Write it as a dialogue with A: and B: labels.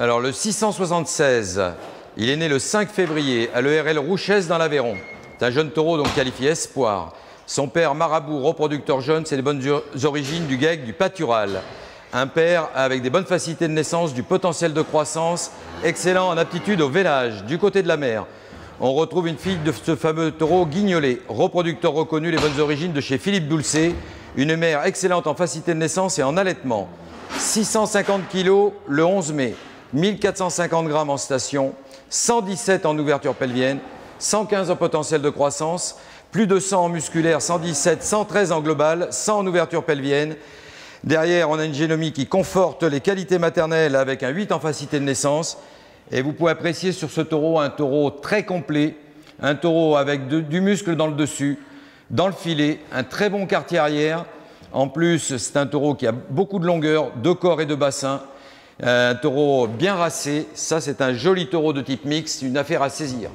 A: Alors le 676, il est né le 5 février à l'ERL Rouchès dans l'Aveyron. C'est un jeune taureau donc qualifié espoir. Son père, marabout, reproducteur jeune, c'est les bonnes origines du GEG, du pâtural. Un père avec des bonnes facilités de naissance, du potentiel de croissance, excellent en aptitude au vélage, du côté de la mer. On retrouve une fille de ce fameux taureau guignolé, reproducteur reconnu, les bonnes origines de chez Philippe Doulcé, une mère excellente en facilité de naissance et en allaitement. 650 kg le 11 mai, 1450 grammes en station, 117 en ouverture pelvienne, 115 en potentiel de croissance, plus de 100 en musculaire, 117, 113 en global, 100 en ouverture pelvienne. Derrière, on a une génomie qui conforte les qualités maternelles avec un 8 en facilité de naissance. Et vous pouvez apprécier sur ce taureau un taureau très complet, un taureau avec du muscle dans le dessus, dans le filet, un très bon quartier arrière. En plus, c'est un taureau qui a beaucoup de longueur, de corps et de bassin. Un taureau bien racé. Ça, c'est un joli taureau de type mix, une affaire à saisir.